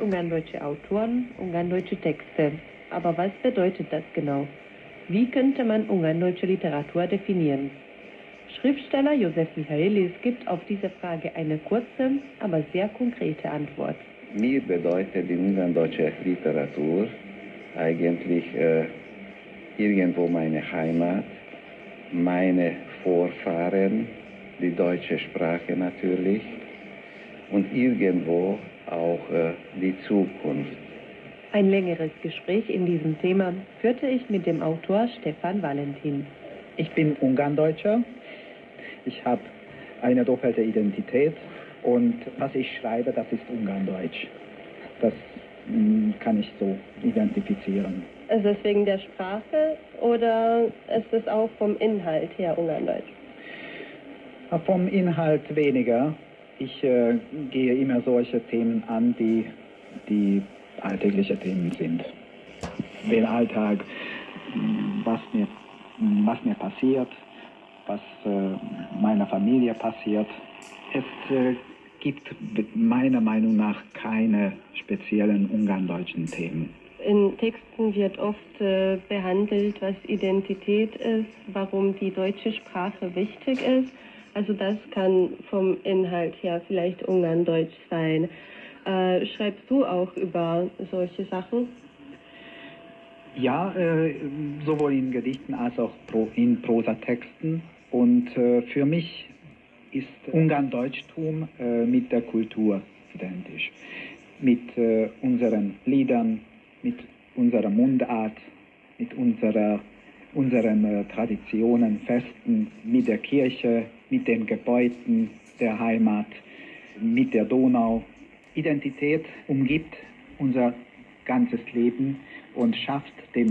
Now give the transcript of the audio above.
ungarndeutsche Autoren, ungarndeutsche Texte. Aber was bedeutet das genau? Wie könnte man ungarndeutsche Literatur definieren? Schriftsteller Josef Michaelis gibt auf diese Frage eine kurze, aber sehr konkrete Antwort. Mir bedeutet die ungarndeutsche Literatur eigentlich äh, irgendwo meine Heimat, meine Vorfahren, die deutsche Sprache natürlich und irgendwo auch äh, die Zukunft. Ein längeres Gespräch in diesem Thema führte ich mit dem Autor Stefan Valentin. Ich bin Ungarndeutscher. Ich habe eine doppelte Identität und was ich schreibe, das ist Ungarndeutsch. Das mh, kann ich so identifizieren. Ist es wegen der Sprache oder ist es auch vom Inhalt her Ungarndeutsch? Vom Inhalt weniger. Ich äh, gehe immer solche Themen an, die, die alltägliche Themen sind. Den Alltag, was mir, was mir passiert, was äh, meiner Familie passiert. Es äh, gibt meiner Meinung nach keine speziellen ungarndeutschen Themen. In Texten wird oft äh, behandelt, was Identität ist, warum die deutsche Sprache wichtig ist. Also das kann vom Inhalt her vielleicht Ungarndeutsch sein. Äh, schreibst du auch über solche Sachen? Ja, äh, sowohl in Gedichten als auch pro, in Prosatexten. Und äh, für mich ist Ungarndeutschtum äh, mit der Kultur identisch. Mit äh, unseren Liedern, mit unserer Mundart, mit unserer, unseren äh, Traditionen, Festen, mit der Kirche, mit den Gebäuden der Heimat, mit der Donau. Identität umgibt unser ganzes Leben und schafft dem